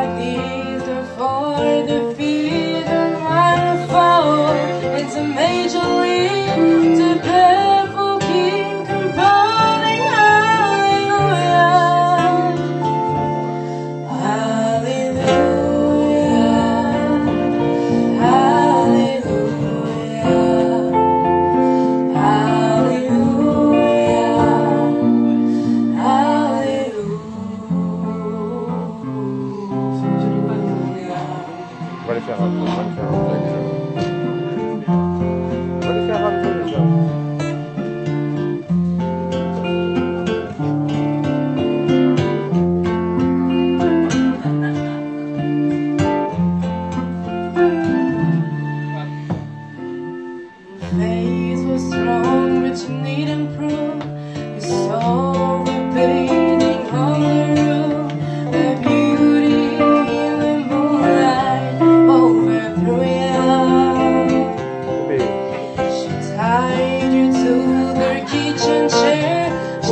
I these. Jangan.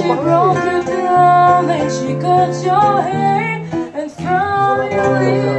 You broke your glove and she cut your hair And from you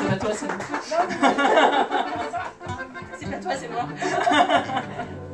C'est pas toi, c'est nous. c'est pas toi, c'est moi.